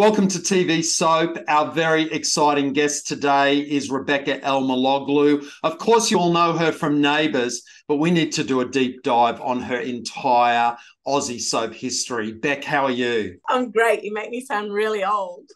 Welcome to TV Soap. Our very exciting guest today is Rebekah Elmaloglou. Of course, you all know her from Neighbours, but we need to do a deep dive on her entire Aussie soap history. Beck, how are you? I'm great. You make me sound really old.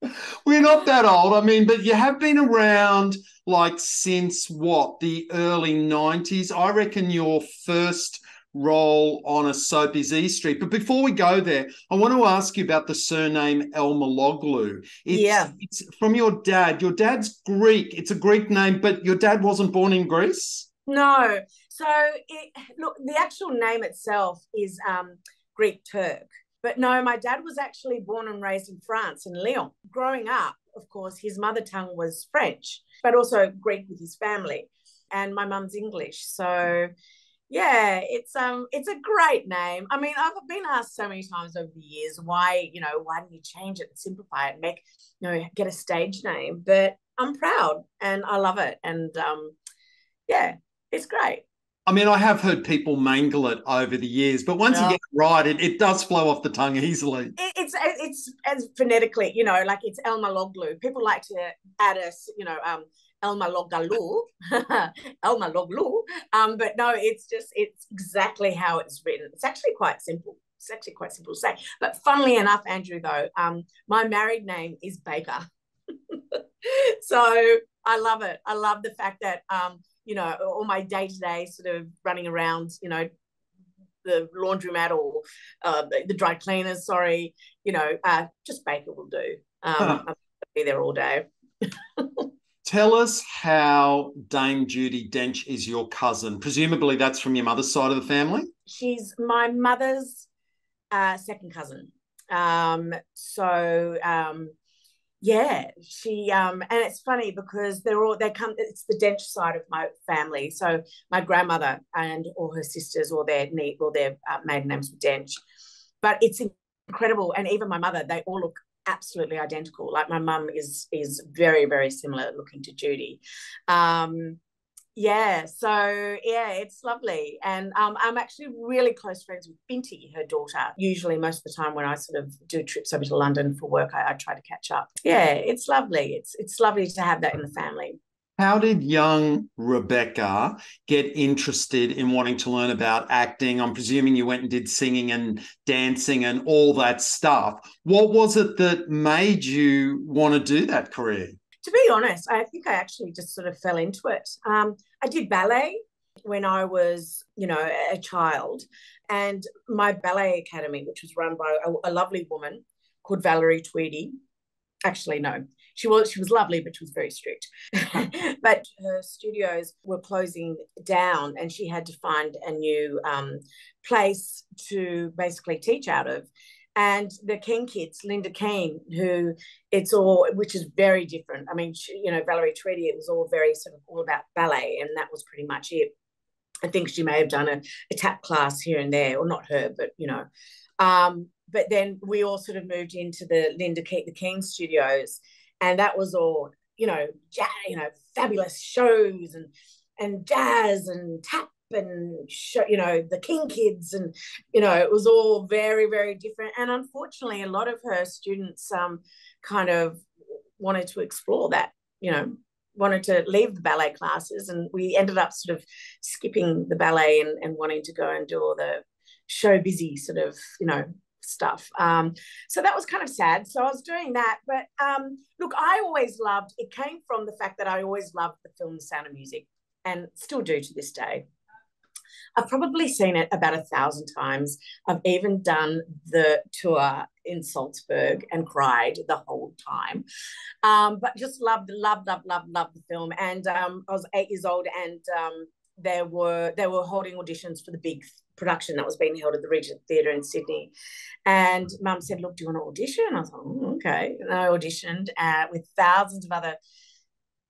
We're not that old. I mean, but you have been around like since what, the early 90s? I reckon your first role on a soap is E Street. But before we go there, I want to ask you about the surname Elmaloglou. It's, Yeah. it's from your dad. Your dad's Greek. It's a Greek name, but your dad wasn't born in Greece. No. So, it, look, the actual name itself is um, Greek Turk. But no, my dad was actually born and raised in France, in Lyon. Growing up, of course, his mother tongue was French, but also Greek with his family. And my mum's English. So, yeah, it's um it's a great name. I mean, I've been asked so many times over the years why, you know, why didn't you change it and simplify it and make, you know, get a stage name? But I'm proud and I love it. And um yeah, it's great. I mean, I have heard people mangle it over the years, but once you get it right, it, it does flow off the tongue easily. It, it's it's as phonetically, you know, like it's Elma Loglu. People like to add us, you know, um Elma Logalu, Elma Loglu. Um, but no, it's just it's exactly how it's written. It's actually quite simple. It's actually quite simple to say. But funnily enough, Andrew, though, um, my married name is Baker. so I love it. I love the fact that um, you know, all my day-to-day sort of running around, you know, the laundromat or uh, the, the dry cleaners, sorry, you know, uh, just Baker will do. Um, Huh. I'll be there all day. Tell us how Dame Judi Dench is your cousin. Presumably, that's from your mother's side of the family. She's my mother's uh, second cousin. Um, so um, yeah, she um, and it's funny because they're all they come. It's the Dench side of my family. So my grandmother and all her sisters, or their neat, or their uh, maiden names were Dench. But it's incredible, and even my mother, they all look absolutely identical. Like my mum is is very very similar looking to Judi. Um, yeah, so yeah, it's lovely. And um, I'm actually really close friends with Finty, her daughter. Usually, most of the time when I sort of do trips over to London for work, I, I try to catch up. Yeah, it's lovely. It's it's lovely to have that in the family. How did young Rebekah get interested in wanting to learn about acting? I'm presuming you went and did singing and dancing and all that stuff. What was it that made you want to do that career? To be honest, I think I actually just sort of fell into it. Um, I did ballet when I was, you know, a child, and my ballet academy, which was run by a, a lovely woman called Valerie Tweedy. Actually, no, she was she was lovely, but she was very strict. but her studios were closing down, and she had to find a new um, place to basically teach out of. And the Keane kids, Linda Keane, who it's all, which is very different. I mean, she, you know, Valerie Tweedy, it was all very sort of all about ballet, and that was pretty much it. I think she may have done a, a tap class here and there, or not her, but you know. Um, but then we all sort of moved into the Linda Keane, the Keane studios, and that was all, you know, jazz, you know, fabulous shows and and jazz and tap and show, you know the Keane Kids and you know it was all very very different. And unfortunately, a lot of her students um kind of wanted to explore that, you know, wanted to leave the ballet classes, and we ended up sort of skipping the ballet and, and wanting to go and do all the show busy sort of you know stuff. Um, so that was kind of sad. So I was doing that, but um, look, I always loved. It came from the fact that I always loved the film The Sound of Music, and still do to this day. I've probably seen it about a thousand times. I've even done the tour in Salzburg and cried the whole time. Um, but just loved, loved, loved, loved, loved the film. And um, I was eight years old, and um, there were they were holding auditions for the big production that was being held at the Regent Theatre in Sydney. And Mum said, "Look, do you want to audition?" I was like, oh, "Okay." And I auditioned uh, with thousands of other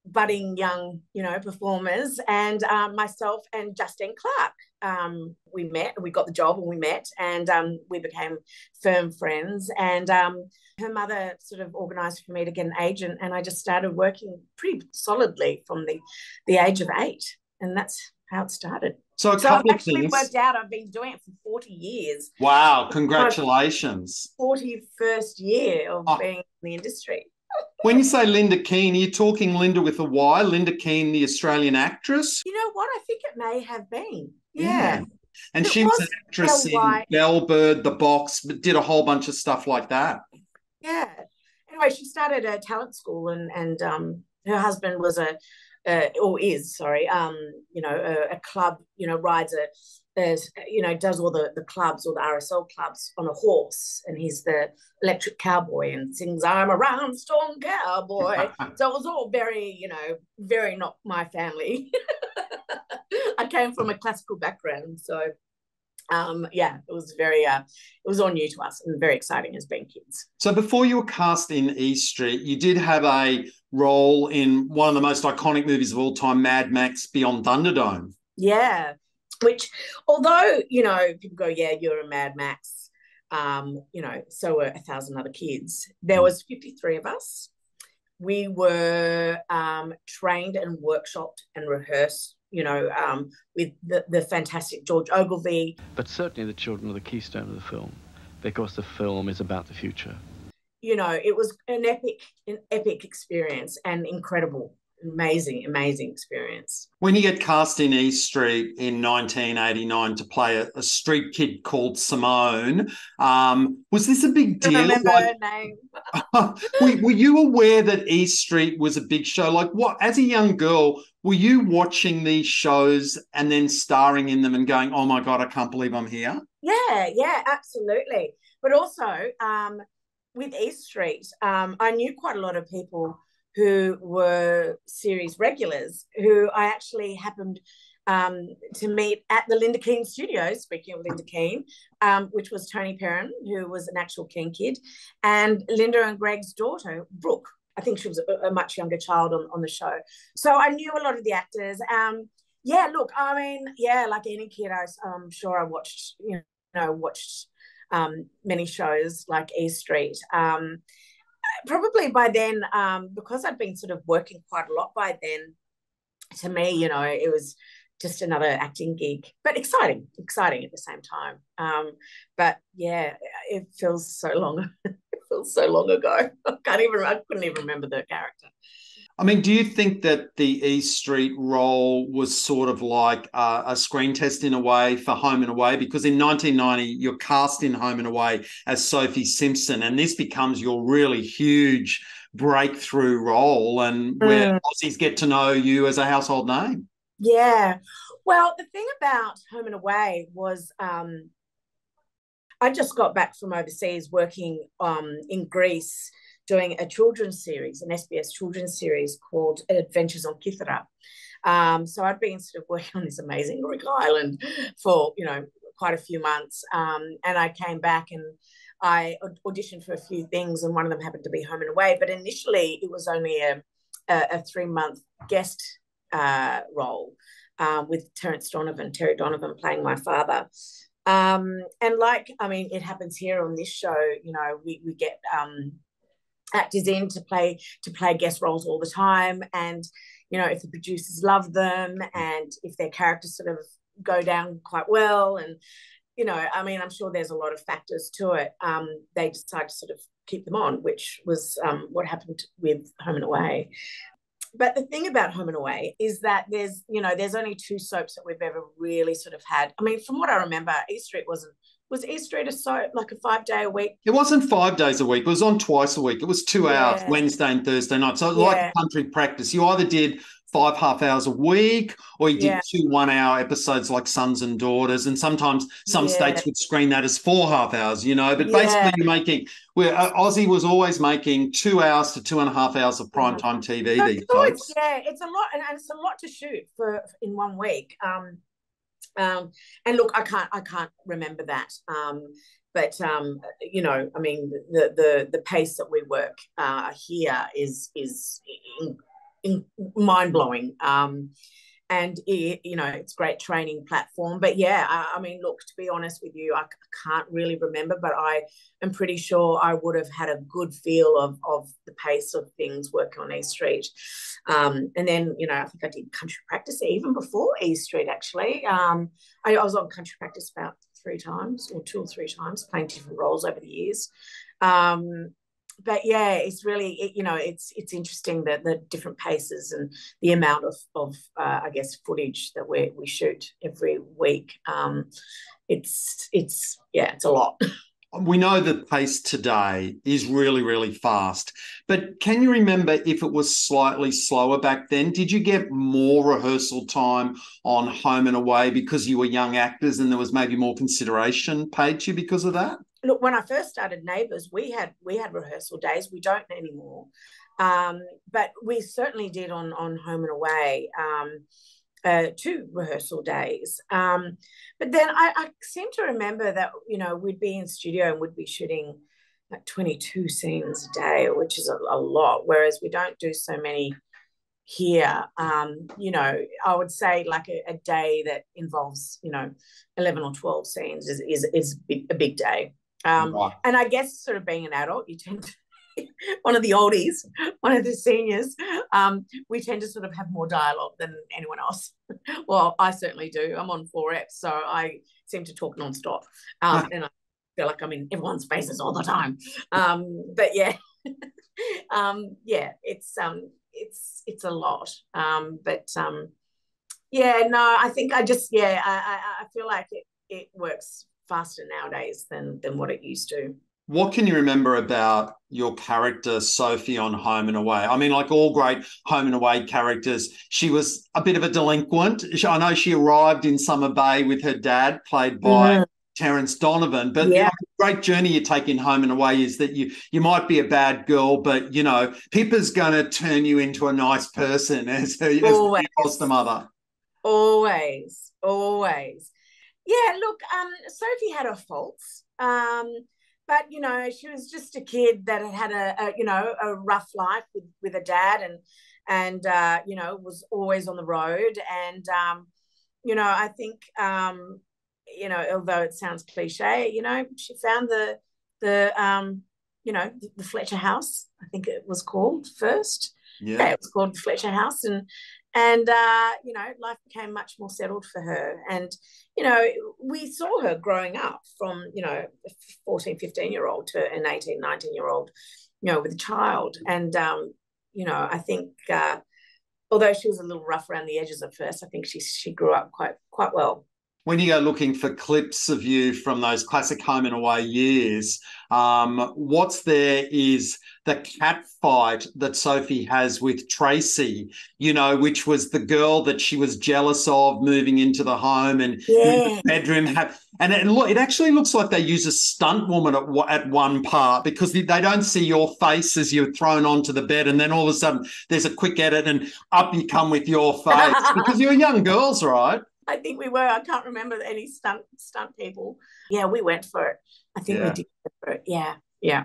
budding young, you know, performers, and um, myself and Justine Clark. Um, we met, we got the job, and we met, and um, we became firm friends. And um, her mother sort of organised for me to get an agent, and I just started working pretty solidly from the the age of eight, and that's how it started. So a So couple I've of actually things. worked out I've been doing it for 40 years. Wow, congratulations. 41st year of Oh. being in the industry. When you say Linda Keane, are you talking Linda with a Y? Linda Keane, the Australian actress? You know what? I think it may have been. Yeah. Yeah. And It she was was an actress in. Bellbird, The Box, but did a whole bunch of stuff like that. Yeah. Anyway, she started a talent school and and um her husband was a uh, or is sorry um you know a, a club you know rides a, a you know does all the the clubs or the RSL clubs on a horse and he's the electric cowboy and sings I'm a round rhinestone cowboy. So it was all very you know very not my family. I came from a classical background so um yeah it was very uh it was all new to us and very exciting as being kids So before you were cast in East Street, you did have a role in one of the most iconic movies of all time, Mad Max Beyond Thunderdome. Yeah. Which, although, you know, people go, yeah, you're a Mad Max, um, you know, so were a thousand other kids. There was 53 of us. We were um, trained and workshopped and rehearsed, you know, um, with the, the fantastic George Ogilvie. But certainly the children are the keystone of the film because the film is about the future. You know, it was an epic, an epic experience and incredible, amazing, amazing experience. When you get cast in East Street in 1989 to play a, a street kid called Simone, um, was this a big I deal? remember Like, her name. were, were you aware that East Street was a big show? Like, what, as a young girl, were you watching these shows and then starring in them and going, oh my God, I can't believe I'm here? Yeah, yeah, absolutely. But also, um, with East Street, um, I knew quite a lot of people who were series regulars who I actually happened um, to meet at the Linda Keane studios, speaking of Linda Keane, um, which was Toni Pearen, who was an actual Keane kid, and Linda and Greg's daughter, Brooke. I think she was a, much younger child on, on the show. So I knew a lot of the actors. Um, yeah, look, I mean, yeah, like any kid, I, I'm sure I watched, you know, watched um, many shows like E Street. Probably by then, um, because I'd been sort of working quite a lot by then, to me, you know, it was just another acting gig, but exciting, exciting at the same time. Um, but yeah, it feels so long. it feels so long ago. I can't even. I couldn't even remember the character. I mean, do you think that the East Street role was sort of like uh, a screen test in a way for Home and Away? Because in 1990, you're cast in Home and Away as Sophie Simpson, and this becomes your really huge breakthrough role, and where Mm. Aussies get to know you as a household name. Yeah. Well, the thing about Home and Away was um, I just got back from overseas working um, in Greece doing a children's series, an SBS children's series called Adventures on Kythera. Um, so I'd been sort of working on this amazing Greek island for, you know, quite a few months. Um, and I came back and I auditioned for a few things, and one of them happened to be Home and Away. But initially, it was only a, a, a three month guest uh, role um, with Terence Donovan, Terry Donovan playing my father. Um, and like, I mean, it happens here on this show, you know, we, we get um, actors in to play to play guest roles all the time. And, you know, if the producers love them and if their characters sort of go down quite well and you know, I mean, I'm sure there's a lot of factors to it. Um, they decide to sort of keep them on, which was um, what happened with Home and Away. But the thing about Home and Away is that there's, you know, there's only two soaps that we've ever really sort of had. I mean, from what I remember, East Street wasn't was East Street a soap like a five day a week? It wasn't five days a week; it was on twice a week. It was two hours, Wednesday and Thursday night. So Yeah. like country practice. You either did five half hours a week, or you did Yeah. two one-hour episodes like Sons and Daughters. And sometimes some Yeah. states would screen that as four half hours. You know, but Yeah. basically you're making. Where uh, Aussie was always making two hours to two and a half hours of prime time TV. So these days. Yeah, it's a lot, and, and it's a lot to shoot for in one week. Um, um, and look, I can't, I can't remember that. Um, but um, you know, I mean, the the the pace that we work uh, here is is in, in mind blowing. Um, and it, you know it's great training platform. But yeah I, I, mean look to be honest with you I can't really remember but i am pretty sure i would have had a good feel of of the pace of things working on east street. Um, and then you know i think i did country practice even before east street actually. Um, I, I, was on country practice about three times or two or three times playing different roles over the years. Um, but yeah, it's really it, you know it's it's interesting that the different paces and the amount of of uh, I guess footage that we we shoot every week. Um, it's it's yeah, it's a lot. we know the pace today is really, really fast. But can you remember if it was slightly slower back then? Did you get more rehearsal time on home and away because you were young actors and there was maybe more consideration paid to you because of that? Look when i first started neighbours we had we had rehearsal days. We don't anymore. Um, but we certainly did on on home and away um, uh, two rehearsal days. Um, but then I, I, seem to remember that you know we'd be in studio and we'd be shooting like 22 scenes a day which is a, a lot whereas we don't do so many here. Um, you know i would say like a, a, day that involves you know 11 or 12 scenes is, is, is a big day um, right. And I guess, sort of being an adult, you tend to one of the oldies, one of the seniors, um, we tend to sort of have more dialogue than anyone else. well, I certainly do. I'm on 4F, so I seem to talk nonstop. Um, and I feel like I'm in everyone's faces all the time. Um, but yeah, um, yeah, it's um, it's it's a lot. Um, but um, yeah, no, I think I just yeah, I I, I feel like it it works faster nowadays than than what it used to. What can you remember about your character Sophie on Home and Away? I mean, like all great Home and Away characters, she was a bit of a delinquent. I know she arrived in Summer Bay with her dad, played by mm. Terence Donovan. But yeah. the great journey you take in Home and Away is that you you might be a bad girl, but you know Pippa's going to turn you into a nice person as her as foster mother. Always, always. Yeah, look, um, Sophie had her faults. Um, but you know, she was just a kid that had had a, a you know a rough life with with a dad and and uh, you know was always on the road and um, you know I think um, you know although it sounds cliche, you know she found the the um, you know the Fletcher House I think it was called first. Yeah. yeah, it was called Fletcher House, and and uh, you know life became much more settled for her. And you know we saw her growing up from you know a 14 15 year old to an 18 19 year old you know with a child. And um, you know i think uh, although she was a little rough around the edges at first i think she she grew up quite quite well when you go looking for clips of you from those classic home and away years, um, what's there is the cat fight that Sophie has with Tracy, you know, which was the girl that she was jealous of moving into the home and yeah. the bedroom. Have, and it, it actually looks like they use a stunt woman at, at one part because they don't see your face as you're thrown onto the bed. And then all of a sudden there's a quick edit and up you come with your face because you're young girls, right? I think we were. I can't remember any stunt stunt people. Yeah, we went for it. I think yeah. we did for it. Yeah, yeah.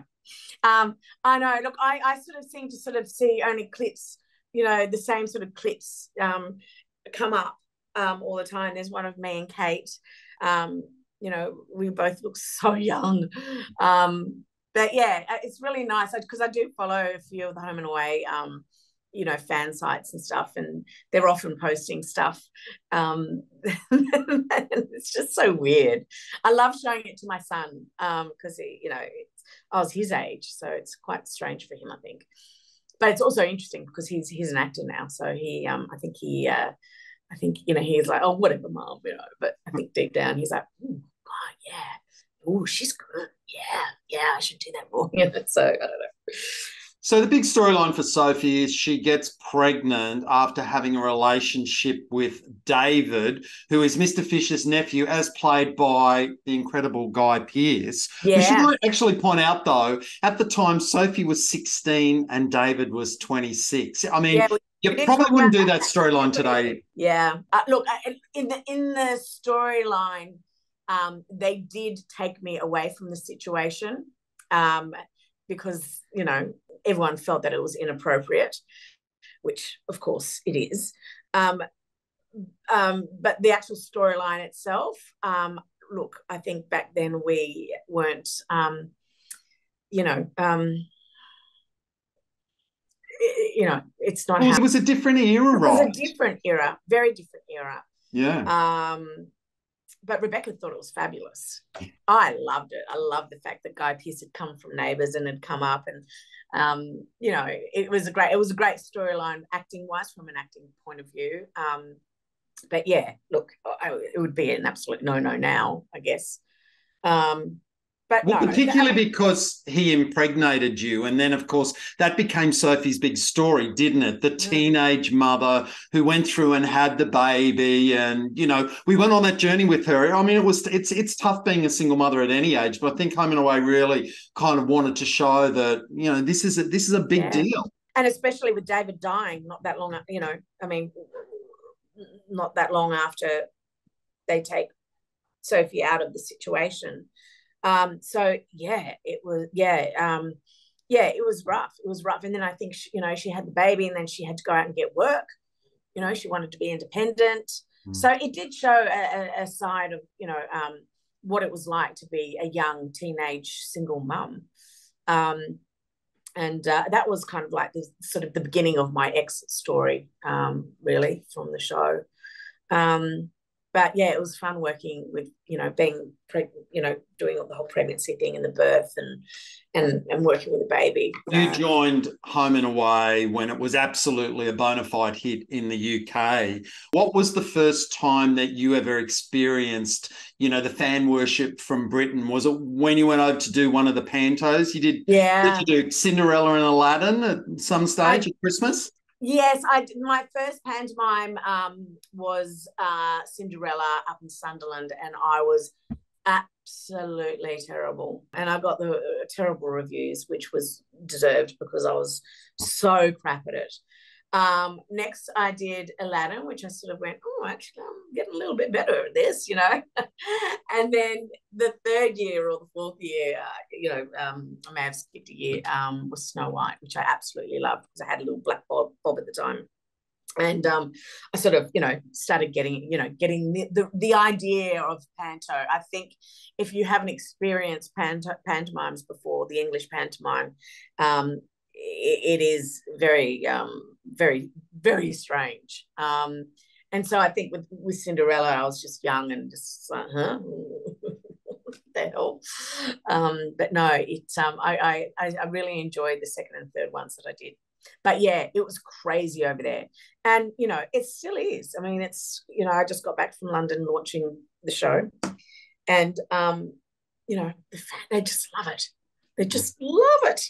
Um, I know. Look, I, I sort of seem to sort of see only clips, you know, the same sort of clips um, come up um, all the time. There's one of me and Kate. Um, you know, we both look so young. Um, but yeah, it's really nice because I do follow a few of the home and away um, you know fan sites and stuff and they're often posting stuff um it's just so weird. I love showing it to my son um because he you know i was his age so it's quite strange for him i think. But it's also interesting because he's he's an actor now so he um i think he uh i think you know he's like oh whatever mom you know but i think deep down he's like oh god yeah. Oh she's good. Yeah yeah i should do that more you know so i don't know so the big storyline for Sophie is she gets pregnant after having a relationship with David, who is Mr. Fisher's nephew, as played by the incredible Guy Pearce. Yeah. We should actually point out though, at the time Sophie was 16 and David was 26. I mean, yeah, you probably wouldn't do that storyline today. Yeah. Uh, look, in the in the storyline, um, they did take me away from the situation. Um, because you know everyone felt that it was inappropriate, which of course it is. Um, um, but the actual storyline itself, um, look, I think back then we weren't, um, you know, um, you know, it's not. It was a different era. It was a different era, very different era. Yeah. Um, but Rebekah thought it was fabulous. I loved it. I loved the fact that Guy Pearce had come from Neighbours and had come up, and um, you know, it was a great. It was a great storyline, acting wise, from an acting point of view. Um, but yeah, look, I, it would be an absolute no no now, I guess. Um, but well, no, particularly because he impregnated you, and then of course that became Sophie's big story, didn't it? The mm. teenage mother who went through and had the baby, and you know we went on that journey with her. I mean, it was it's it's tough being a single mother at any age, but I think Home and Away really kind of wanted to show that you know this is a, this is a big yeah. deal, and especially with David dying not that long, you know, I mean, not that long after they take Sophie out of the situation um, so yeah, it was yeah, um, yeah, it was rough. It was rough. And then I think she, you know she had the baby, and then she had to go out and get work. You know, she wanted to be independent. Mm. So it did show a, a, side of you know um, what it was like to be a young teenage single mum. Um, and uh, that was kind of like the sort of the beginning of my exit story, um, really, from the show. Um, but yeah, it was fun working with you know being pregnant, you know doing the whole pregnancy thing and the birth and and and working with the baby. You uh, joined Home and Away when it was absolutely a bona fide hit in the UK. What was the first time that you ever experienced, you know, the fan worship from Britain? Was it when you went over to do one of the pantos? You did, yeah. Did you do Cinderella and Aladdin at some stage I, at Christmas? Yes, I my first pantomime um, was uh, Cinderella up in Sunderland, and I was absolutely terrible. And I got the uh, terrible reviews, which was deserved because I was so crap at it. Um, next, I did Aladdin, which I sort of went, oh, actually, I'm getting a little bit better at this, you know. and then the third year or the fourth year, uh, you know, um, I may have skipped a year, um, was Snow White, which I absolutely loved because I had a little black bob, bob at the time. And um, I sort of, you know, started getting, you know, getting the, the, the idea of panto. I think if you haven't experienced panto, pantomimes before, the English pantomime, um, it, is very um, very, very strange. Um, and so I think with, with Cinderella, I was just young and just like, huh? the hell? Um, but no, it um, I, I I really enjoyed the second and third ones that I did. But yeah, it was crazy over there. And you know, it still is. I mean, it's you know, I just got back from London launching the show. And um, you know, they just love it. They just love it.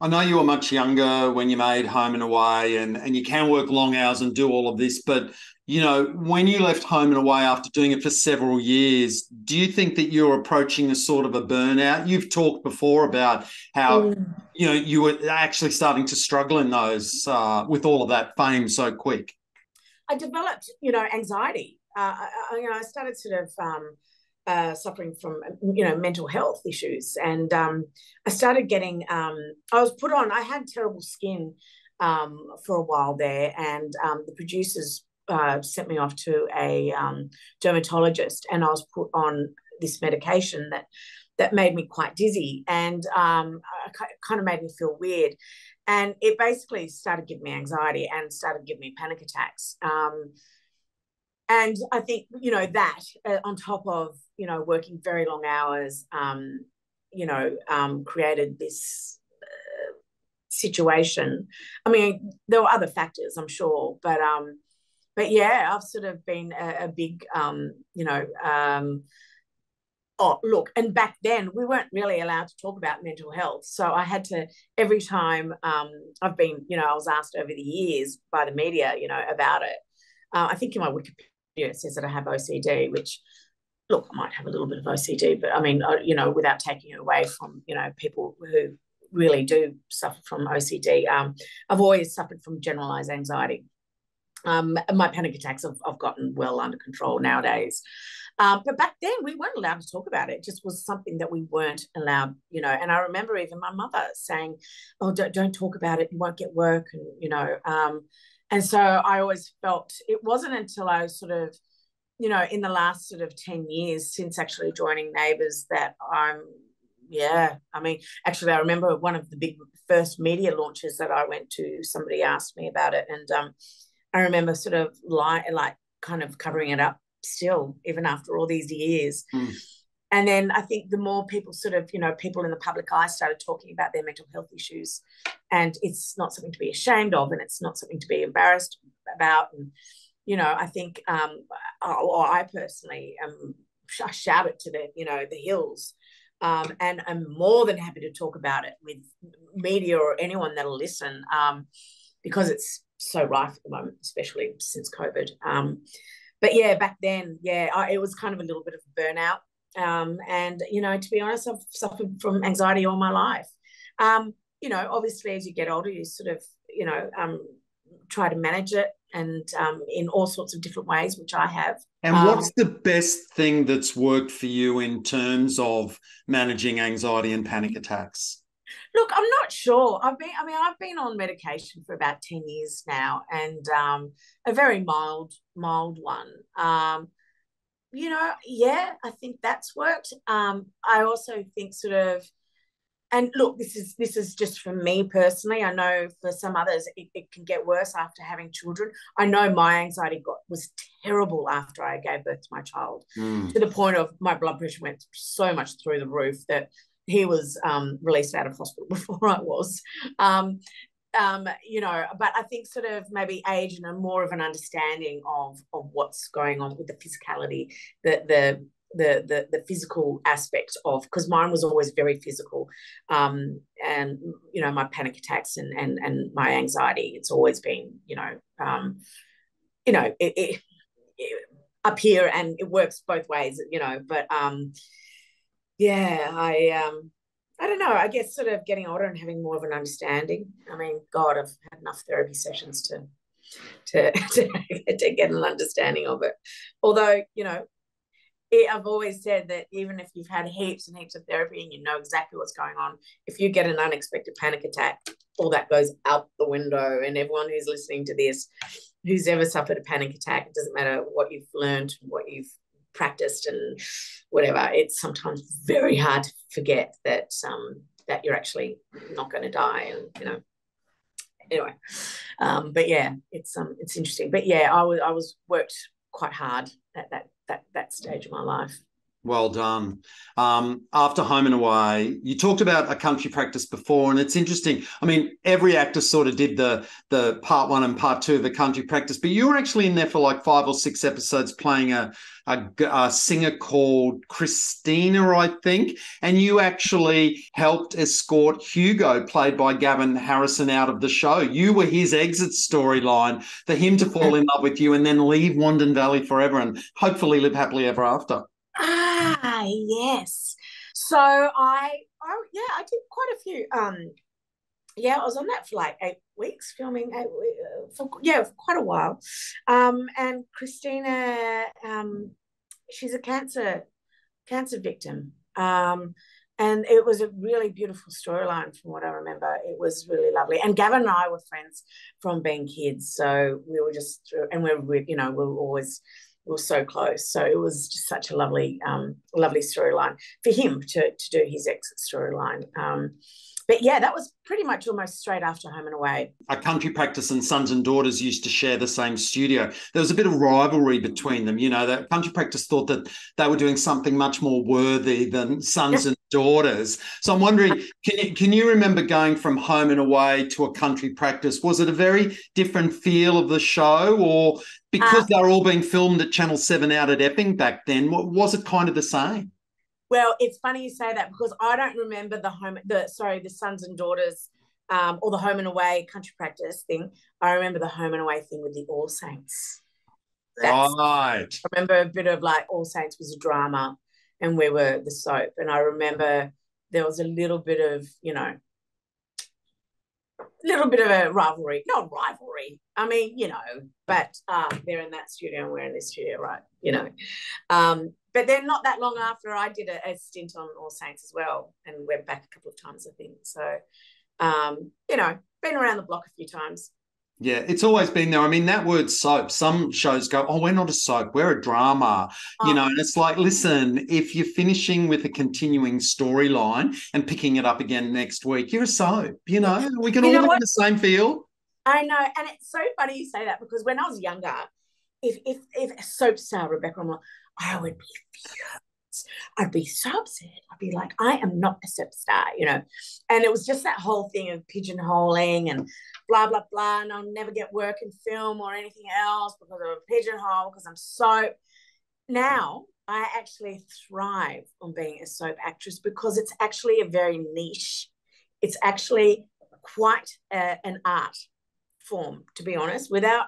I know you were much younger when you made Home and Away, and, and you can work long hours and do all of this. But, you know, when you left Home and Away after doing it for several years, do you think that you're approaching a sort of a burnout? You've talked before about how, mm. you know, you were actually starting to struggle in those uh, with all of that fame so quick. I developed, you know, anxiety. Uh, I, you know, I started sort of um, uh, suffering from you know mental health issues, and um, I started getting. Um, I was put on. I had terrible skin um, for a while there, and um, the producers uh, sent me off to a um, dermatologist, and I was put on this medication that that made me quite dizzy, and um, kind of made me feel weird. And it basically started giving me anxiety and started giving me panic attacks. Um, and I think you know that uh, on top of you know working very long hours, um, you know, um, created this uh, situation. I mean, there were other factors, I'm sure, but um, but yeah, I've sort of been a, a big, um, you know, um, oh look and back then we weren't really allowed to talk about mental health so i had to every time um, i've been you know i was asked over the years by the media you know about it uh, i think in my wikipedia it says that I have OCD, which look, I might have a little bit of OCD, but I mean, you know, without taking it away from, you know, people who really do suffer from OCD. Um, I've always suffered from generalized anxiety. Um, my panic attacks have, have gotten well under control nowadays. Um, but back then we weren't allowed to talk about it. it. Just was something that we weren't allowed, you know. And I remember even my mother saying, "Oh, don't don't talk about it. You won't get work." And you know, um, and so I always felt it wasn't until I was sort of, you know, in the last sort of 10 years since actually joining Neighbours that I'm, yeah, I mean, actually, I remember one of the big first media launches that I went to, somebody asked me about it. And um, I remember sort of like, like kind of covering it up still, even after all these years. Mm. And then I think the more people sort of, you know, people in the public eye started talking about their mental health issues, and it's not something to be ashamed of, and it's not something to be embarrassed about. And, you know, I think, um, or I personally, um, I shout it to the, you know, the hills. Um, and I'm more than happy to talk about it with media or anyone that'll listen um, because it's so rife at the moment, especially since COVID. Um, but yeah, back then, yeah, I, it was kind of a little bit of burnout. Um, and, you know, to be honest, I've suffered from anxiety all my life. Um, you know, obviously, as you get older, you sort of, you know, um, try to manage it and um, in all sorts of different ways, which I have. And what's um, the best thing that's worked for you in terms of managing anxiety and panic attacks? Look, I'm not sure. I've been, I mean, I've been on medication for about 10 years now and um, a very mild, mild one. Um, you know, yeah, I think that's worked. Um, I also think sort of, and look, this is this is just for me personally. I know for some others it, it can get worse after having children. I know my anxiety got was terrible after I gave birth to my child, mm. to the point of my blood pressure went so much through the roof that he was um, released out of hospital before I was. Um, um, you know, but I think sort of maybe age and a more of an understanding of of what's going on with the physicality, the the the the, the physical aspect of because mine was always very physical, um, and you know my panic attacks and and and my anxiety. It's always been you know um, you know it, it, it, up here and it works both ways. You know, but um, yeah, I um I don't know. I guess sort of getting older and having more of an understanding. I mean, God, I've had enough therapy sessions to to to, to get an understanding of it. Although, you know, it, I've always said that even if you've had heaps and heaps of therapy and you know exactly what's going on, if you get an unexpected panic attack, all that goes out the window. And everyone who's listening to this, who's ever suffered a panic attack, it doesn't matter what you've learned, what you've practiced and whatever, it's sometimes very hard to forget that um, that you're actually not going to die. And you know, anyway, um, but yeah, it's um, it's interesting. But yeah, I was I was worked quite hard at that that that stage of my life. Well done. Um, after Home and Away, you talked about a country practice before, and it's interesting. I mean, every actor sort of did the the part one and part two of the country practice, but you were actually in there for like five or six episodes playing a a, a singer called Christina, I think, and you actually helped escort Hugo, played by Gavin Harrison, out of the show. You were his exit storyline for him to fall in love with you and then leave Wandin Valley forever and hopefully live happily ever after. Ah, yes. So I, I yeah, I did quite a few. Um, yeah, I was on that for like eight weeks filming eight, uh, for yeah for quite a while. Um, and Christina, um, she's a cancer cancer victim. Um, and it was a really beautiful storyline from what I remember. It was really lovely. And Gavin and I were friends from being kids, so we were just and we're you know we were always were so close. So it was just such a lovely, um, lovely storyline for him to to do his exit storyline. Um, but yeah, that was pretty much almost straight after Home and Away. A country practice and Sons and Daughters used to share the same studio. There was a bit of rivalry between them. You know, that country practice thought that they were doing something much more worthy than Sons and Daughters. So I'm wondering, can you can you remember going from Home and Away to a country practice? Was it a very different feel of the show, or because uh, they were all being filmed at Channel Seven out at Epping back then, was it kind of the same? Well, it's funny you say that because I don't remember the home, the sorry, the sons and daughters, um, or the home and away country practice thing. I remember the home and away thing with the All Saints. That's, right. I remember a bit of like All Saints was a drama, and we were the soap. And I remember there was a little bit of you know, a little bit of a rivalry, not rivalry. I mean, you know, but um, they're in that studio and we're in this studio, right? You know, um, but then not that long after I did a, a, stint on All Saints as well and went back a couple of times, I think. So, um, you know, been around the block a few times. Yeah, it's always been there. I mean, that word soap, some shows go, oh, we're not a soap, we're a drama, you know, and it's like, listen, if you're finishing with a continuing storyline and picking it up again next week, you're a soap, you know, we can You all live in the same field. I know, and it's so funny you say that because when I was younger, if if if a soap star Rebecca Romijn, I would be furious. I'd be so upset. I'd be like, I am not a soap star, you know. And it was just that whole thing of pigeonholing and blah blah blah. And I'll never get work in film or anything else because of a pigeonhole because I'm soap. Now I actually thrive on being a soap actress because it's actually a very niche. It's actually quite a, an art form, to be honest, without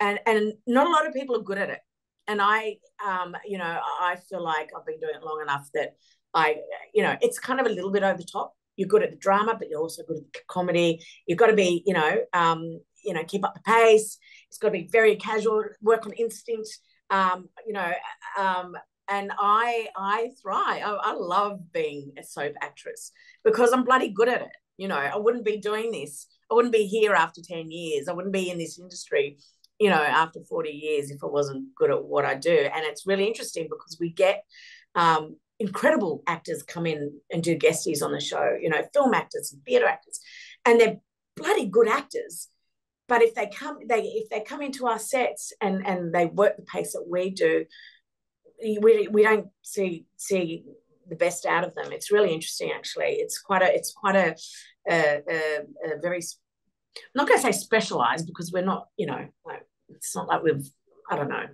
and and not a lot of people are good at it. And I um, you know, I feel like I've been doing it long enough that I, you know, it's kind of a little bit over the top. You're good at the drama, but you're also good at the comedy. You've got to be, you know, um, you know, keep up the pace. It's got to be very casual, work on instinct. Um, you know, um, and I I thrive. I, I love being a soap actress because I'm bloody good at it. You know, I wouldn't be doing this. I wouldn't be here after 10 years. I wouldn't be in this industry, you know, after 40 years if I wasn't good at what I do. And it's really interesting because we get um, incredible actors come in and do guesties on the show, you know, film actors and theatre actors, and they're bloody good actors. But if they come, they if they come into our sets and and they work the pace that we do, we we don't see see the best out of them. It's really interesting, actually. It's quite a it's quite a a, a, a very I'm not going to say specialized because we're not, you know, like it's not like we've I don't know,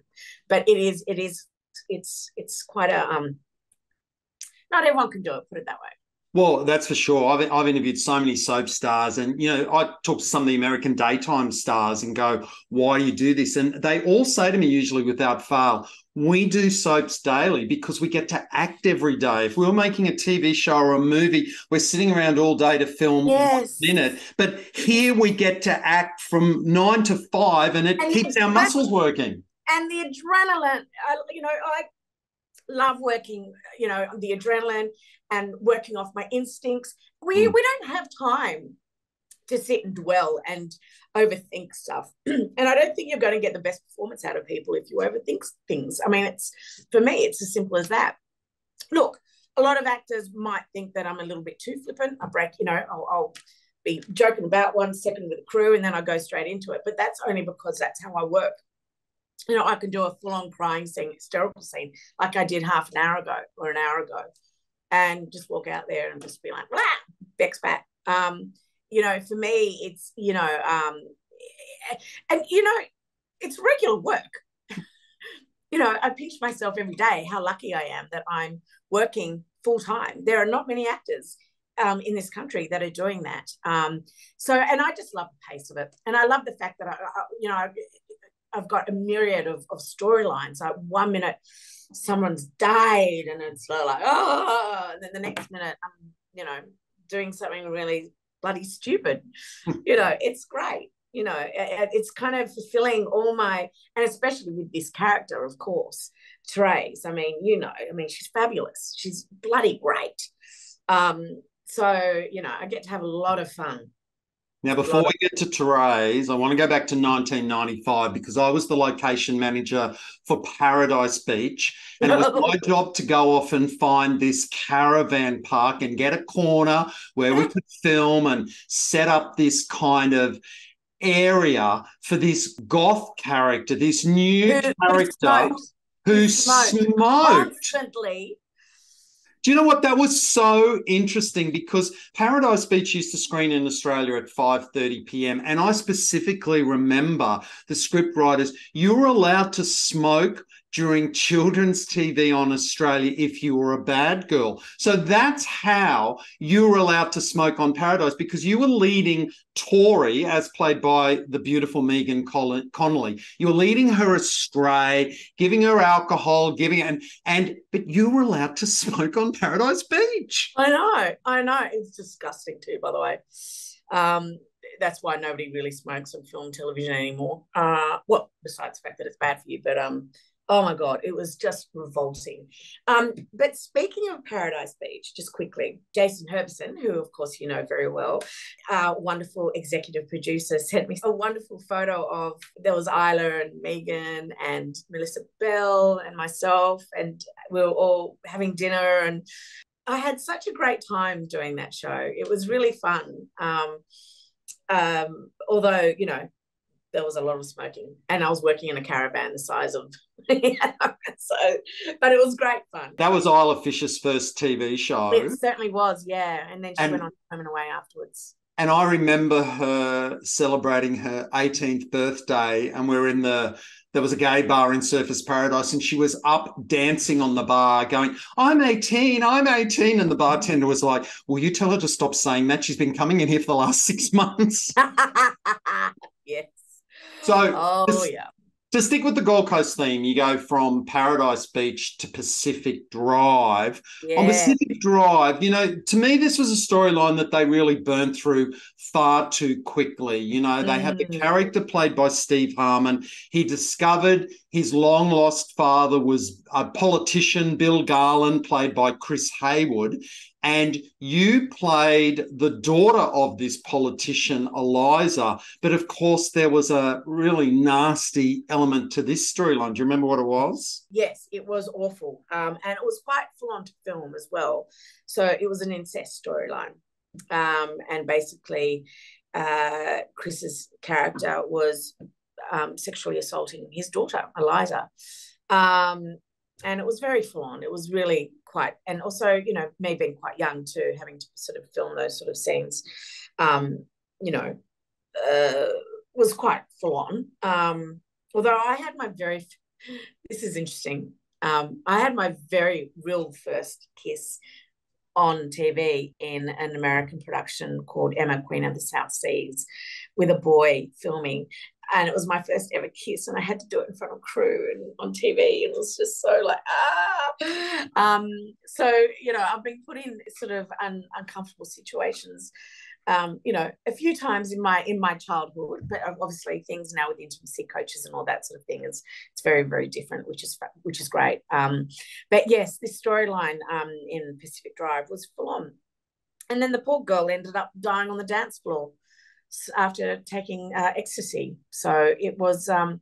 but it is it is it's it's quite a um. Not everyone can do it. Put it that way. Well, that's for sure. I've, I've interviewed so many soap stars, and you know, I talk to some of the American daytime stars and go, "Why do you do this?" And they all say to me, usually without fail, "We do soaps daily because we get to act every day. If we were making a TV show or a movie, we're sitting around all day to film Yes. in it. But here we get to act from nine to five, and it And keeps our muscles working." and the adrenaline I, you know i love working you know the adrenaline and working off my instincts. We Mm. we don't have time to sit and dwell and overthink stuff. And i don't think you're going to get the best performance out of people if you overthink things. I mean it's for me it's as simple as that. Look a lot of actors might think that i'm a little bit too flippant. I break you know i'll, I'll be joking about one second with the crew and then i go straight into it. But that's only because that's how i work. You know, I can do a full on crying scene, hysterical scene, like I did half an hour ago or an hour ago, and just walk out there and just be like, blah, Beck's back. Um, you know, for me, it's, you know, um, and, you know, it's regular work. you know, I pinch myself every day how lucky I am that I'm working full time. There are not many actors um, in this country that are doing that. Um, so, and I just love the pace of it. And I love the fact that, I, I you know, I've got a myriad of, of storylines. Like one minute, someone's died, and it's like, oh, and then the next minute, I'm, you know, doing something really bloody stupid. you know, it's great. You know, it, it's kind of fulfilling all my, and especially with this character, of course, Terese. I mean, you know, I mean, she's fabulous. She's bloody great. Um, so you know, I get to have a lot of fun. Now, before we get to Terese, I want to go back to 1995 because I was the location manager for Paradise Beach. And it was my job to go off and find this caravan park and get a corner where we could film and set up this kind of area for this goth character, this new who character smoked who smoked smoked. constantly. Do you know what? That was so interesting because Paradise Beach used to screen in Australia at 5:30 p.m. And I specifically remember the script writers, you were allowed to smoke during children's TV on Australia if you were a bad girl. So that's how you were allowed to smoke on Paradise because you were leading Tori, as played by the beautiful Megan Connolly. You were leading her astray, giving her alcohol, giving and and but you were allowed to smoke on Paradise Beach. I know, I know. It's disgusting too, by the way. Um, that's why nobody really smokes on film television anymore. Uh, well, besides the fact that it's bad for you, but um, Oh my God, it was just revolting. Um, but speaking of Paradise Beach, just quickly, Jason Herbison, who of course you know very well, our wonderful executive producer, sent me a wonderful photo of there was Isla and Megan and Melissa Bell and myself, and we were all having dinner. And I had such a great time doing that show. It was really fun. Um, um, although, you know, there was a lot of smoking and I was working in a caravan the size of so but it was great fun. That was Isla Fisher's first TV show. It certainly was, yeah. And then she and, went on home and away afterwards. And I remember her celebrating her 18th birthday and we are in the there was a gay bar in Surfers Paradise and she was up dancing on the bar going, I'm 18, I'm 18. And the bartender was like, Will you tell her to stop saying that? She's been coming in here for the last six months. yes. So, oh, to, yeah. To stick with the Gold Coast theme, you go from Paradise Beach to Pacific Drive. Yeah. On Pacific Drive, you know, to me, this was a storyline that they really burned through far too quickly. You know, they mm. had the mm. character played by Steve Harmon. He discovered his long lost father was a politician, Bill Garland, played by Chris Haywood. And you played the daughter of this politician, Eliza. But of course, there was a really nasty element to this storyline. Do you remember what it was? Yes, it was awful. Um, and it was quite full on to film as well. So it was an incest storyline. Um, and basically, uh, Chris's character was um, sexually assaulting his daughter, Eliza. Um, and it was very full on. It was really quite, and also, you know, me being quite young too, having to sort of film those sort of scenes, um, you know, uh, was quite full on. Um, although I had my very, this is interesting. Um, I had my very real first kiss on TV in an American production called Emma Queen of the South Seas with a boy filming and it was my first ever kiss and i had to do it in front of crew and on tv and it was just so like ah. Um so you know i've been put in sort of un- uncomfortable situations um, you know, a few times in my in my childhood, but obviously things now with intimacy coaches and all that sort of thing is it's very very different, which is which is great. Um, but yes, this storyline um, in Pacific Drive was full on, and then the poor girl ended up dying on the dance floor after taking uh, ecstasy. So it was um,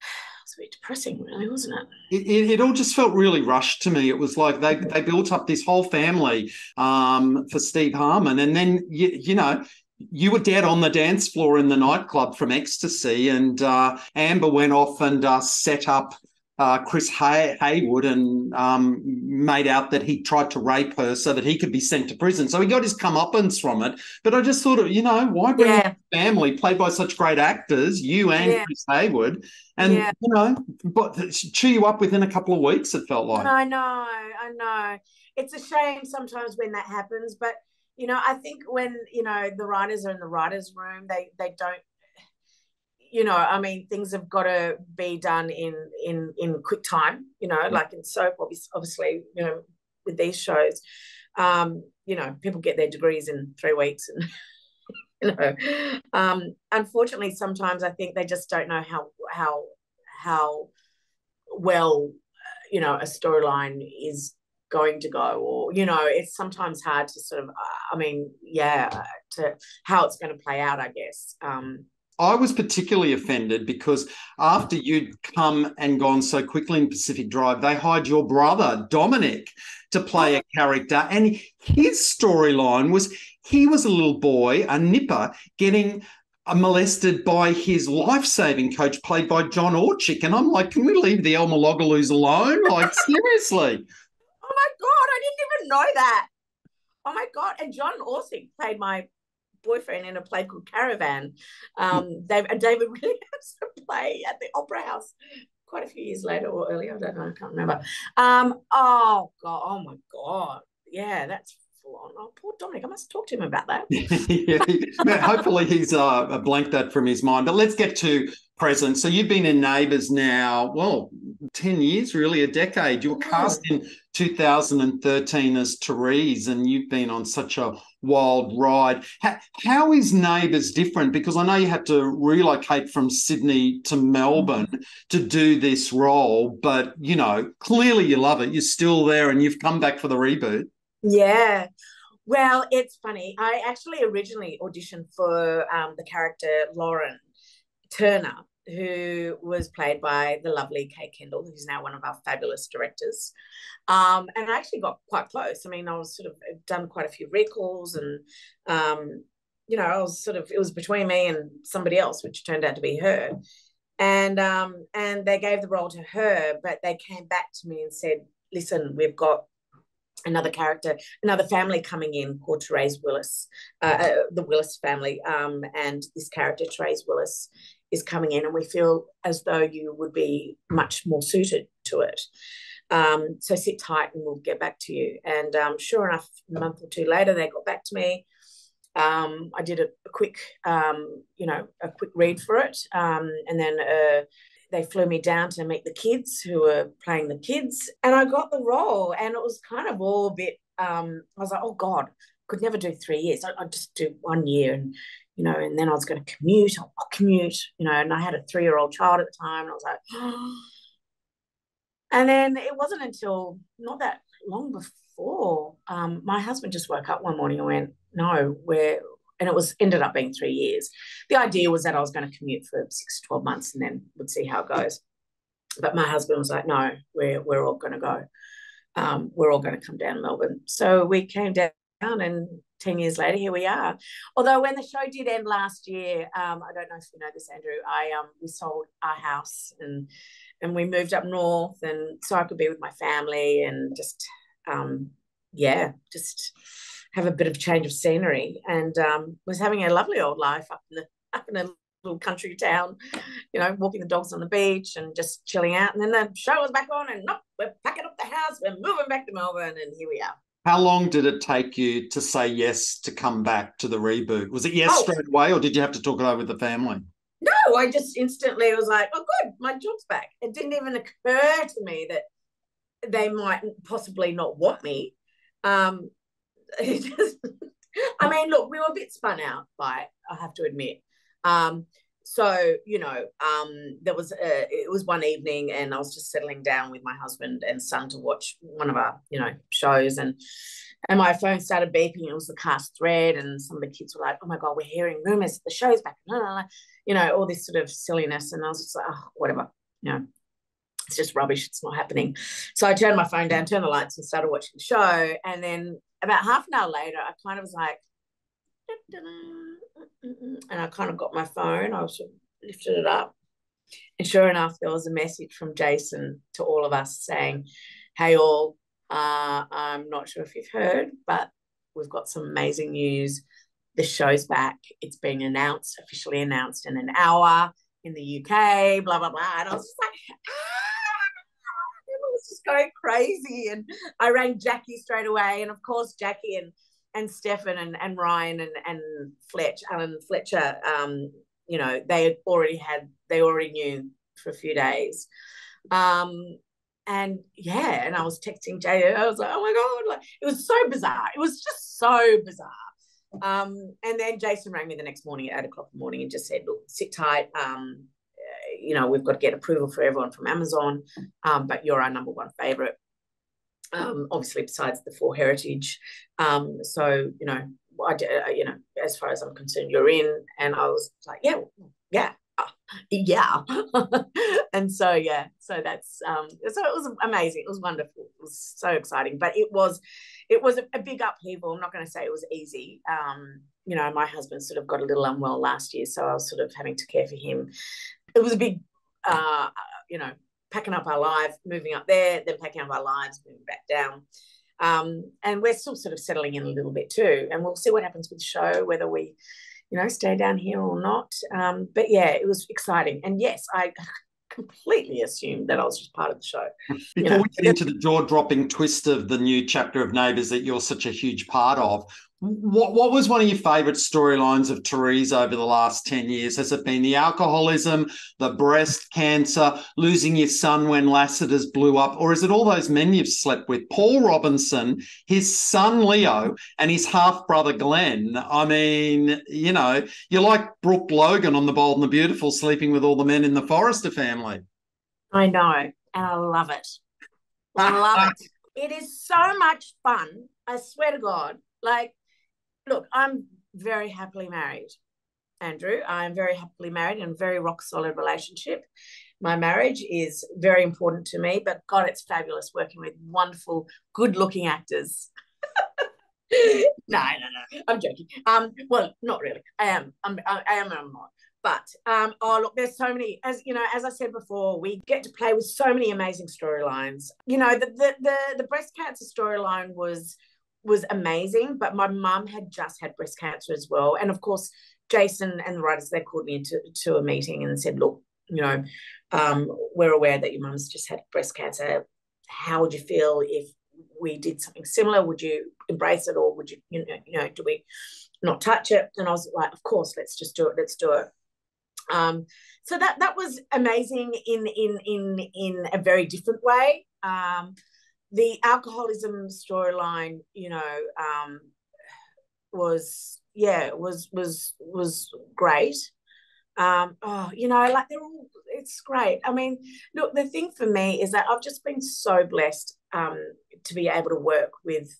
it's very depressing, really, wasn't it? It, it? it, all just felt really rushed to me. It was like they they built up this whole family um, for Steve Harmon, and then you, you know you were dead on the dance floor in the nightclub from ecstasy, and uh, Amber went off and uh, set up uh, Chris Hay- Haywood and um, made out that he tried to rape her so that he could be sent to prison. So he got his comeuppance from it. But I just thought, of, you know, why bring yeah. a family played by such great actors, you and yeah. Chris Haywood, and yeah. you know, but chew you up within a couple of weeks. It felt like. I know, I know. It's a shame sometimes when that happens, but you know, I think when you know the writers are in the writers' room, they they don't you know, I mean, things have got to be done in in in quick time. You know, like in soap, obviously, obviously, you know, with these shows, um, you know, people get their degrees in three weeks, and you know, um, unfortunately, sometimes I think they just don't know how how how well, you know, a storyline is going to go or you know it's sometimes hard to sort of i mean yeah to how it's going to play out i guess um I was particularly offended because after you'd come and gone so quickly in Pacific Drive, they hired your brother, Dominic, to play a character. And his storyline was he was a little boy, a nipper, getting molested by his life-saving coach played by John Orchick. And I'm like, can we leave the Elmaloglous alone? Like, seriously. Oh my God, I didn't even know that. Oh my God. And John Orchick played my boyfriend in a play called Caravan. Um, David, David Williams play at the Opera House quite a few years later or earlier. I don't know. I can't remember. Um, oh God. Oh my God. Yeah, that's full on. Oh, poor Dominic, I must talk to him about that. yeah, hopefully he's uh, blanked that from his mind. But let's get to present. So you've been in Neighbours now, well, 10 years, really, a decade. You were cast in 2013 as Terese, and you've been on such a wild ride. How, how is Neighbours different? Because I know you had to relocate from Sydney to Melbourne mm-hmm. to do this role, but you know, clearly you love it. You're still there and you've come back for the reboot. Yeah. Well, it's funny. I actually originally auditioned for um, the character Lauren Turner who was played by the lovely Kate Kendall, who's now one of our fabulous directors. Um, and I actually got quite close. I mean, I was sort of done quite a few recalls and, um, you know, I was sort of, it was between me and somebody else, which turned out to be her. And, um, and they gave the role to her, but they came back to me and said, listen, we've got another character, another family coming in called Terese Willis, uh, uh, the Willis family. Um, and this character, Terese Willis, is coming in, and we feel as though you would be much more suited to it. Um, so sit tight and we'll get back to you. And um, sure enough, a month or two later, they got back to me. Um, I did a, a quick, um, you know, a quick read for it, um, and then uh, they flew me down to meet the kids who were playing the kids, and I got the role. And it was kind of all a bit. Um, I was like, oh God, could never do three years. I, would just do one year, and you know, and then I was going to commute. I'll, I'll commute, you know, and I had a three year old child at the time, and I was like, and then it wasn't until not that long before um, my husband just woke up one morning and went, no, we're and it was ended up being three years. The idea was that I was going to commute for six to twelve months and then would see how it goes. But my husband was like, no, we're we're all going to go. Um, we're all going to come down to Melbourne. So we came down and 10 years later, here we are. Although when the show did end last year, um, I don't know if you know this, Andrew, I um, we sold our house and and we moved up north and so I could be with my family and just um, yeah, just have a bit of change of scenery and um, was having a lovely old life up in the up in a little country town, you know, walking the dogs on the beach and just chilling out. And then the show was back on and nope, we're packing up the house, we're moving back to Melbourne and here we are. How long did it take you to say yes to come back to the reboot? Was it yes oh. straight away, or did you have to talk it over with the family? No, I just instantly was like, "Oh, good, my job's back." It didn't even occur to me that they might possibly not want me. Um, just, I mean, look, we were a bit spun out by it, I have to admit. Um, so you know um, there was a, it was one evening and i was just settling down with my husband and son to watch one of our you know shows and and my phone started beeping. It was the cast thread and some of the kids were like oh my god we're hearing rumors that the show's back you know all this sort of silliness. And i was just like oh, whatever you know it's just rubbish it's not happening. So i turned my phone down turned the lights and started watching the show. And then about half an hour later i kind of was like and I kind of got my phone. I was lifted it up, and sure enough, there was a message from Jason to all of us saying, "Hey all, uh, I'm not sure if you've heard, but we've got some amazing news. The show's back. It's being announced, officially announced in an hour in the UK. Blah blah blah." And I was just like, ah! Just going crazy. And I rang Jackie straight away. And of course, Jackie and and Stefan and, and Ryan and, and Fletch, Alan Fletcher, um, you know, they had already had, they already knew for a few days. Um, and yeah, and I was texting Jay, I was like, oh my God, like it was so bizarre. It was just so bizarre. Um, and then Jason rang me the next morning at eight o'clock in the morning and just said, look, sit tight. Um, you know, we've got to get approval for everyone from Amazon, um, but you're our number one favorite um, obviously besides the four heritage. Um, so you know, I, uh, you know, as far as I'm concerned, you're in, and I was like, yeah, yeah, yeah, and so yeah, so that's um, so it was amazing. It was wonderful. It was so exciting, but it was, it was a, a big upheaval. I'm not going to say it was easy. Um, you know, my husband sort of got a little unwell last year, so I was sort of having to care for him. It was a big, uh, you know, packing up our lives, moving up there, then packing up our lives, moving back down. Um, and we're still sort of settling in a little bit too. And we'll see what happens with the show, whether we, you know, stay down here or not. Um, but yeah, it was exciting. And yes, I completely assumed that I was just part of the show. Before you know, we get into the jaw dropping twist of the new chapter of Neighbours that you're such a huge part of, what, what was one of your favourite storylines of Terese over the last 10 years? Has it been the alcoholism, the breast cancer, losing your son when Lassiter's blew up, or is it all those men you've slept with? Paul Robinson, his son Leo, and his half brother Glenn. I mean, you know, you're like Brooke Logan on The Bold and the Beautiful, sleeping with all the men in the Forrester family. I know, and I love it. I love it. It is so much fun. I swear to God. Like, look, I'm very happily married, Andrew. I'm very happily married in a very rock solid relationship. My marriage is very important to me, but God, it's fabulous working with wonderful, good looking actors. no, no, no. I'm joking. Um, well, not really. I am. I'm, I, I am. I'm not. But um, oh look, there's so many. As you know, as I said before, we get to play with so many amazing storylines. You know, the the the, the breast cancer storyline was was amazing. But my mum had just had breast cancer as well. And of course, Jason and the writers, they called me into to a meeting and said, look, you know, um, we're aware that your mum's just had breast cancer. How would you feel if we did something similar? Would you embrace it or would you, you know, you know, do we not touch it? And I was like, of course, let's just do it. Let's do it. Um, so that that was amazing in in in in a very different way. Um, the alcoholism storyline, you know, um, was yeah, was was was great. Um, oh, you know, like they're all it's great. I mean, look, the thing for me is that I've just been so blessed um, to be able to work with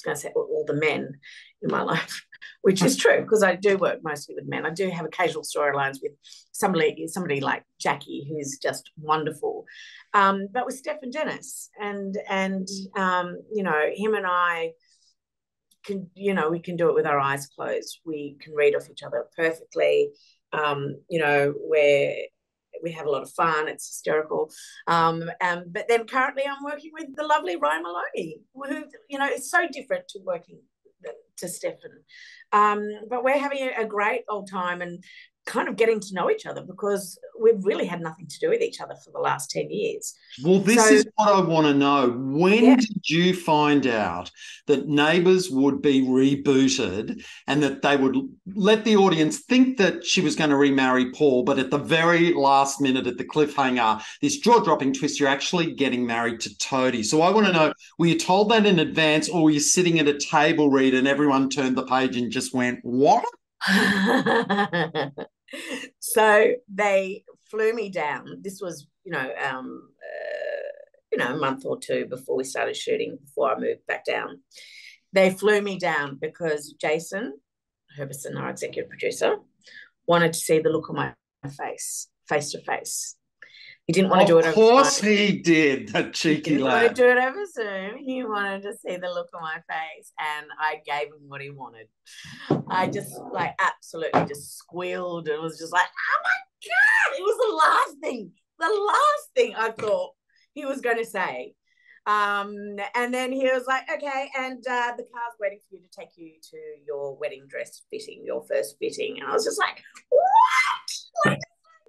was going to say all the men in my life, which is true because I do work mostly with men. I do have occasional storylines with somebody, somebody like Jackie, who's just wonderful. Um, but with Stefan Dennis, and and um, you know him and I can, you know, we can do it with our eyes closed. We can read off each other perfectly. Um, you know, where we have a lot of fun. It's hysterical. Um, um, but then currently I'm working with the lovely Ryan Moloney, who, you know, it's so different to working to Stefan. Um, but we're having a, a great old time and kind of getting to know each other because we've really had nothing to do with each other for the last 10 years. Well, this so, is what I want to know. When yeah. did you find out that Neighbours would be rebooted and that they would let the audience think that she was going to remarry Paul, but at the very last minute, at the cliffhanger, this jaw dropping twist, you're actually getting married to Toadie. So I want to know were you told that in advance or were you sitting at a table read and everyone turned the page and just went, What? so they flew me down. This was, you know, um, uh, you know, a month or two before we started shooting, before I moved back down. They flew me down because Jason Herbison, our executive producer, wanted to see the look on my face, face to face. He didn't want to do it. Of course, he did. That cheeky he didn't lad. Want to do it over Zoom. He wanted to see the look on my face, and I gave him what he wanted. I just like absolutely just squealed and was just like, "Oh my god!" It was the last thing, the last thing I thought he was going to say. Um, and then he was like, "Okay," and uh, the car's waiting for you to take you to your wedding dress fitting, your first fitting. And I was just like, "What?" Like,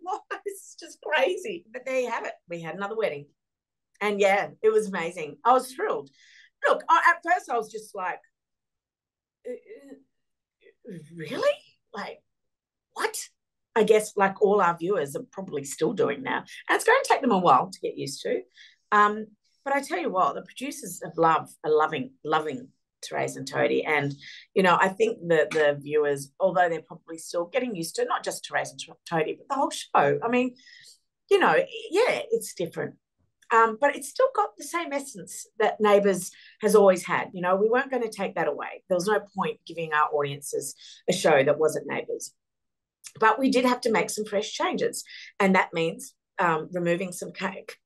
it's just crazy. But there you have it. We had another wedding. And yeah, it was amazing. I was thrilled. Look, I, at first I was just like, uh, uh, really? Like, what? I guess like all our viewers are probably still doing now. And it's going to take them a while to get used to. Um, but I tell you what, the producers of Love are loving, loving Terese and Toadie. And, you know, I think the the viewers, although they're probably still getting used to not just Terese and Toadie, but the whole show. I mean, you know, yeah, it's different. Um, but it's still got the same essence that Neighbours has always had. You know, we weren't going to take that away. There was no point giving our audiences a show that wasn't Neighbours. But we did have to make some fresh changes, and that means um, removing some,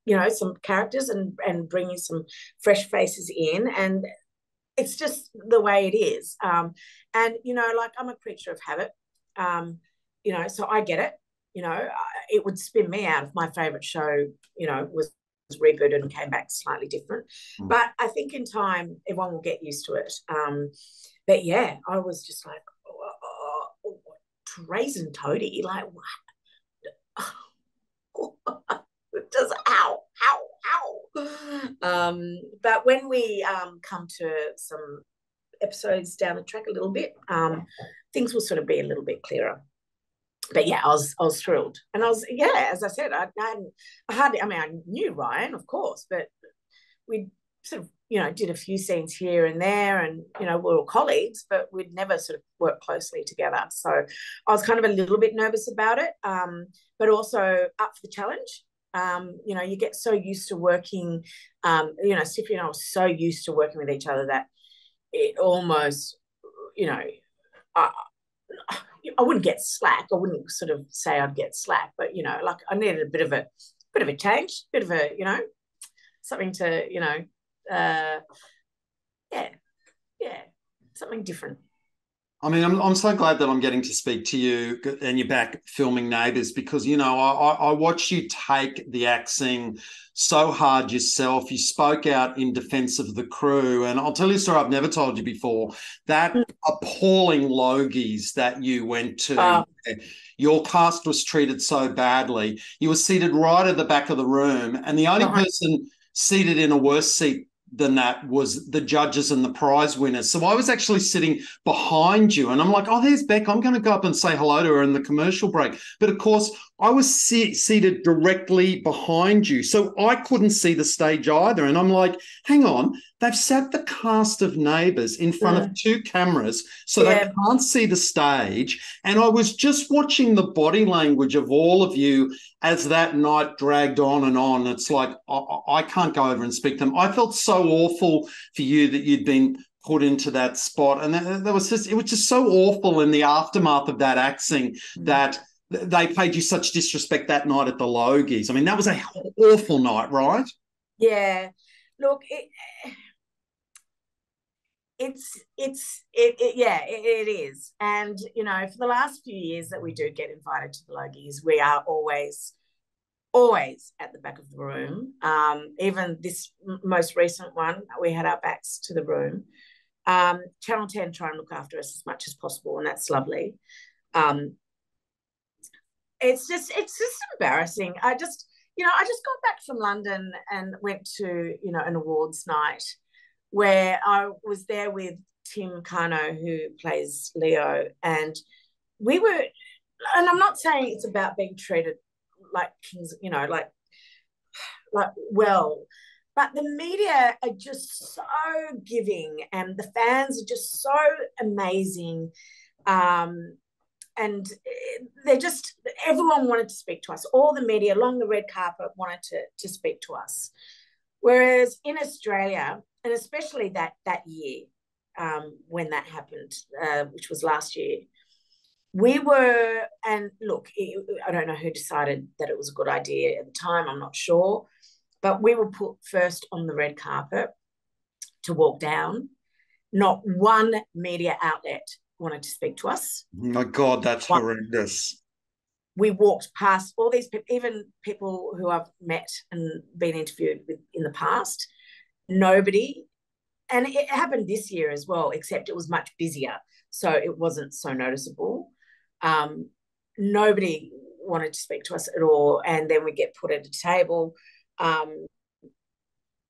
you know, some characters and and bringing some fresh faces in. And it's just the way it is. Um, and you know, like I'm a creature of habit. Um, you know, so I get it. You know, it would spin me out if my favorite show, you know, was rebooted and came back slightly different. Mm. But I think in time, everyone will get used to it. Um, but yeah, I was just like, oh, oh, oh, and Toadie, like what? Um, but when we um, come to some episodes down the track a little bit, um, things will sort of be a little bit clearer. But yeah, I was I was thrilled, and I was yeah, as I said, I, I, I hardly, I mean, I knew Ryan, of course, but we sort of you know did a few scenes here and there, and you know we were colleagues, but we'd never sort of worked closely together. So I was kind of a little bit nervous about it, um, but also up for the challenge. Um, you know, you get so used to working. Um, you know, Stiffy and I were so used to working with each other that it almost, you know, I, I wouldn't get slack. I wouldn't sort of say I'd get slack, but you know, like I needed a bit of a bit of a change, bit of a, you know, something to, you know, uh, yeah, yeah, something different. I mean, I'm, I'm so glad that I'm getting to speak to you and you're back filming Neighbours because, you know, I, I watched you take the axing so hard yourself. You spoke out in defense of the crew. And I'll tell you a story I've never told you before. That mm. appalling Logies that you went to. Uh, your cast was treated so badly. You were seated right at the back of the room, and the only uh-huh. person seated in a worse seat than that was the judges and the prize winners. So I was actually sitting behind you, and I'm like, oh, there's Beck. I'm going to go up and say hello to her in the commercial break. But of course, I was seated directly behind you. So I couldn't see the stage either. And I'm like, hang on, they've sat the cast of neighbors in front yeah. of two cameras so yeah. they can't see the stage. And I was just watching the body language of all of you as that night dragged on and on. It's like, I, I can't go over and speak to them. I felt so awful for you that you'd been put into that spot. And that, that was just, it was just so awful in the aftermath of that axing mm. that they paid you such disrespect that night at the Logies. I mean, that was a awful night, right? Yeah. Look, it, it's it's it, it yeah it, it is and you know for the last few years that we do get invited to the Logies we are always always at the back of the room um, even this most recent one we had our backs to the room um, channel 10 try and look after us as much as possible and that's lovely um, it's just it's just embarrassing. I just you know I just got back from London and went to you know an awards night where I was there with Tim Kano who plays Leo and we were and I'm not saying it's about being treated like kings you know like like well but the media are just so giving and the fans are just so amazing um and eh, they just everyone wanted to speak to us. All the media along the red carpet wanted to, to speak to us. Whereas in australia and especially that that year um, when that happened uh, which was last year we were and look i don't know who decided that it was a good idea at the time i'm not sure but we were put first on the red carpet to walk down. Not one media outlet wanted to speak to us. My God, that's One, horrendous. We walked past all these people, even people who I've met and been interviewed with in the past. Nobody, and it happened this year as well, except it was much busier, so it wasn't so noticeable. Um, nobody wanted to speak to us at all, and then we get put at a table. Um,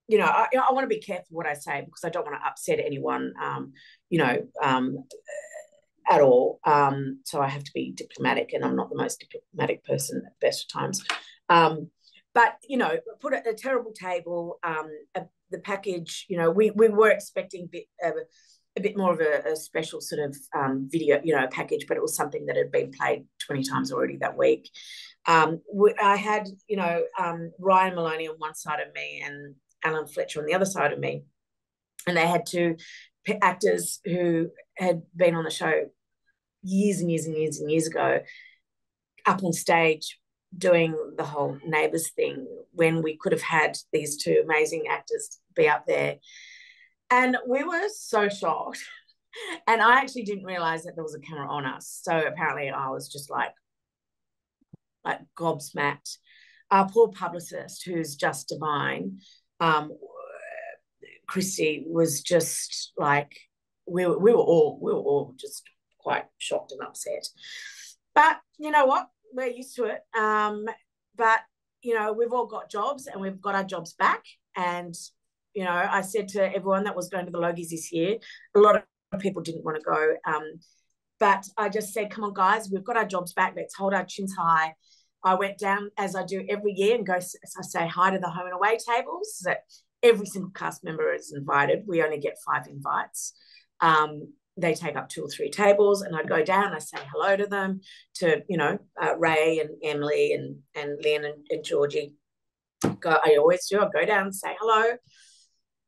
you know, I, I want to be careful what I say because I don't want to upset anyone. Um, you know, um, at all. Um, so I have to be diplomatic, and I'm not the most diplomatic person at best of times. Um, but you know, put a, a terrible table. Um, a, the package, you know, we we were expecting bit, uh, a bit more of a, a special sort of um, video, you know, package, but it was something that had been played twenty times already that week. Um, I had, you know, um, Ryan Moloney on one side of me and Alan Fletcher on the other side of me, and they had two actors who had been on the show years and years and years and years ago up on stage doing the whole neighbors thing when we could have had these two amazing actors be up there. And we were so shocked. And i actually didn't realize that there was a camera on us. So apparently i was just like like gobsmacked. Our poor publicist who's just divine um christy was just like we were, we were all we were all just quite shocked and upset. But you know what? We're used to it. Um, but you know, we've all got jobs and we've got our jobs back. And you know, I said to everyone that was going to the Logies this year, a lot of people didn't want to go. Um, but I just said, come on, guys, we've got our jobs back. Let's hold our chins high. I went down as I do every year and go, as I say hi to the home and away tables. That every single cast member is invited. We only get five invites. Um, they take up two or three tables, and I'd go down. I say hello to them, to you know uh, Ray and Emily and and Lynn and, and Georgie. Go, I always do. I go down, and say hello,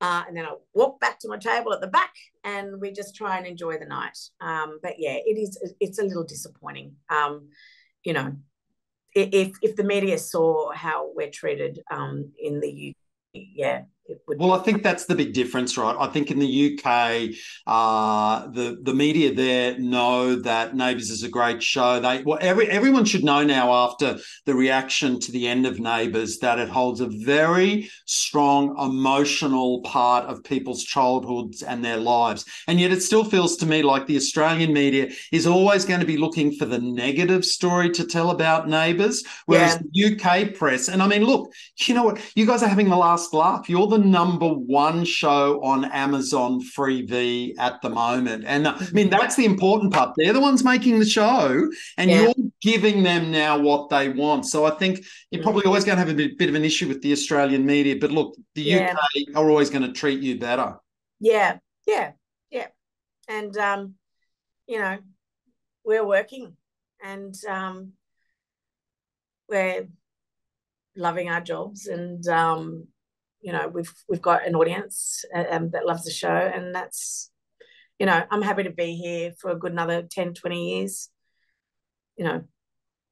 uh, and then I walk back to my table at the back, and we just try and enjoy the night. Um, but yeah, it is. It's a little disappointing. Um, you know, if if the media saw how we're treated um, in the UK, yeah, well, I think that's the big difference, right? I think in the UK, uh, the the media there know that Neighbours is a great show. They well, every everyone should know now after the reaction to the end of Neighbours that it holds a very strong emotional part of people's childhoods and their lives. And yet, it still feels to me like the Australian media is always going to be looking for the negative story to tell about Neighbours, whereas yeah. the UK press. And I mean, look, you know what? You guys are having the last laugh. You're the the number one show on Amazon Freevee at the moment. And uh, I mean, that's the important part. They're the ones making the show, and yeah. you're giving them now what they want. So I think you're probably always going to have a bit, bit of an issue with the Australian media. But look, the yeah. UK are always going to treat you better. Yeah, yeah, yeah. And, um, you know, we're working and um, we're loving our jobs and um, you know we've we've got an audience uh, um, that loves the show and that's you know i'm happy to be here for a good another 10 20 years you know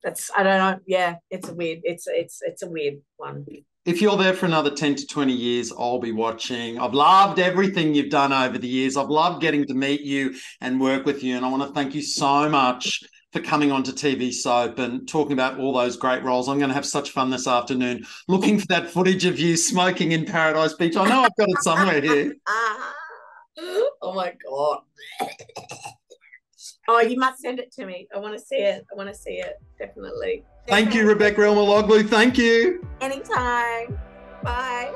that's i don't know yeah it's a weird it's it's it's a weird one if you're there for another 10 to 20 years, I'll be watching. I've loved everything you've done over the years. I've loved getting to meet you and work with you. And I want to thank you so much for coming onto TV Soap and talking about all those great roles. I'm going to have such fun this afternoon looking for that footage of you smoking in Paradise Beach. I know I've got it somewhere here. oh my God. Oh, you must send it to me. I want to see it. I want to see it. Definitely. Thank you, Rebekah Elmaloglou. Thank you. Anytime. Bye.